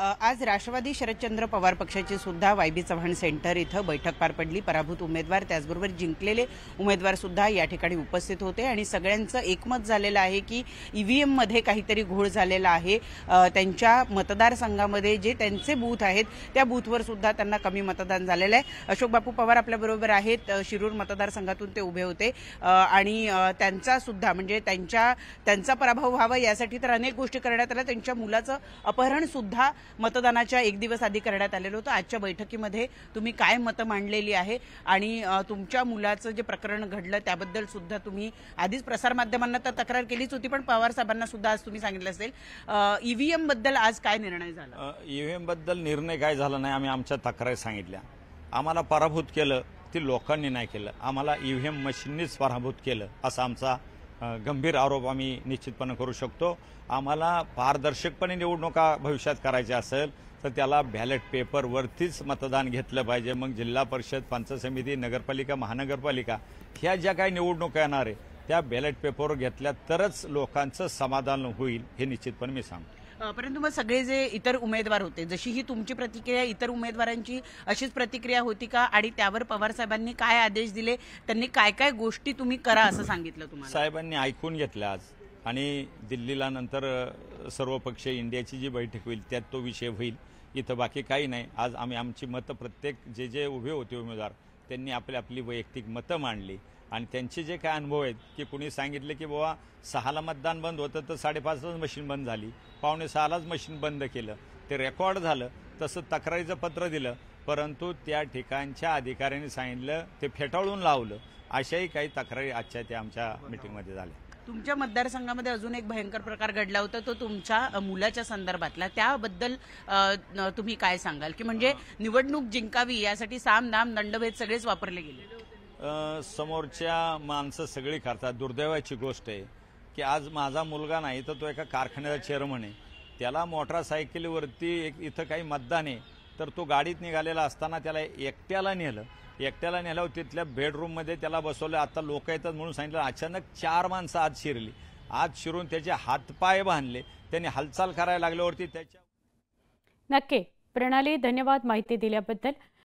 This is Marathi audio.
आज राष्ट्रवादी शरदचंद्र पवार पक्षाची सुद्धा वाय बी चव्हाण सेंटर इथं बैठक पार पडली. पराभूत उमेदवार त्याचबरोबर जिंकलेले उमेदवार सुद्धा या ठिकाणी उपस्थित होते. आणि सगळ्यांचं एकमत झालेलं आहे की ईव्हीएममध्ये काहीतरी घोळ झालेला आहे. त्यांच्या मतदारसंघामध्ये जे त्यांचे बूथ आहेत त्या बूथवर सुद्धा त्यांना कमी मतदान झालेलं आहे. अशोक बापू पवार आपल्याबरोबर आहेत. शिरूर मतदारसंघातून ते उभे होते. आणि त्यांचा सुद्धा म्हणजे त्यांच्या त्यांचा पराभव व्हावा यासाठी तर अनेक गोष्टी करण्यात आल्या. त्यांच्या मुलाचं अपहरण सुद्धा मतदानाच्या एक दिवस आधी करण्यात आलेलं होतं. आजच्या बैठकीमध्ये तुम्ही काय मतं मांडलेली आहे? आणि तुमच्या मुलाचं जे प्रकरण घडलं त्याबद्दल सुद्धा तुम्ही आधीच प्रसारमाध्यमांना तर तक्रार केलीच होती पण पवार साहेबांना सुद्धा आज तुम्ही सांगितलं असेल. ईव्हीएमबद्दल आज काय निर्णय झाला? ईव्हीएमबद्दल निर्णय काय झाला नाही आम्ही आमच्या तक्रारी सांगितल्या. आम्हाला पराभूत केलं ते लोकांनी नाही केलं. आम्हाला ईव्हीएम मशीननीच पराभूत केलं असा आमचा गंभीर आरोप आम्ही निश्चितपणे करू शकतो. आम्हाला पारदर्शकपणे निवडणुका भविष्यात करायच्या असेल तर त्याला बॅलेट पेपरवरतीच मतदान घेतलं पाहिजे. मग जिल्हा परिषद पंचायत समिती नगरपालिका महानगरपालिका ह्या ज्या काही निवडणुका येणार आहे त्या बॅलेट पेपरवर घेतल्या तरच लोकांचं समाधान होईल हे निश्चितपणे मी सांगतो. परंतु मग सगळे जे इतर उमेदवार होते जशी ही तुमची प्रतिक्रिया इतर उमेदवारांची अशीच प्रतिक्रिया होती का? आणि त्यावर पवार साहेबांनी काय आदेश दिले? त्यांनी काय काय गोष्टी तुम्ही करा असं सांगितलं तुम्हाला? साहेबांनी ऐकून घेतलं आज. आणि दिल्लीला नंतर सर्व पक्ष इंडियाची जी बैठक होईल त्यात तो विषय होईल. इथं बाकी काही नाही. आज आम्ही आमची मतं प्रत्येक जे जे उभे होते उमेदवार त्यांनी आपली आपली वैयक्तिक मतं मांडली. आणि त्यांचे जे काय अनुभव आहेत की कुणी सांगितलं की बाबा सहाला मतदान बंद होतं तर साडेपाचलाच मशीन बंद झाली. पावणे सहालाच मशीन बंद केलं. ते रेकॉर्ड झालं तसं तक्रारीचं पत्र दिलं परंतु त्या ठिकाणच्या अधिकाऱ्यांनी सांगितलं ते फेटाळून लावलं. अशाही काही तक्रारी आजच्या त्या आमच्या मिटिंगमध्ये झाल्या. तुमच्या मतदारसंघामध्ये अजून एक भयंकर प्रकार घडला होता तो तुमच्या मुलाच्या संदर्भातला. त्याबद्दल तुम्ही काय सांगाल? की म्हणजे निवडणूक जिंकावी यासाठी साम दाम दंडभेद सगळेच वापरले गेले. समोरच्या माणसं सगळी करतात. दुर्दैवाची गोष्ट आहे की आज माझा मुलगा नाही तर तो एका कारखान्याचा चेअरमन आहे. त्याला मोटरसायकलीवरती एक इथं काही मतदान आहे. तर तो गाडीत निघालेला असताना त्याला एकट्याला नेलं. एकट्याला नेल्यावर तिथल्या बेडरूममध्ये त्याला बसवलं. आता लोक येतात म्हणून सांगितलं अचानक चार माणसं आत शिरली. आत शिरून त्याचे हातपाय बांधले. त्यांनी हालचाल करायला लागल्यावरती त्याच्या नक्की. प्रणाली धन्यवाद माहिती दिल्याबद्दल.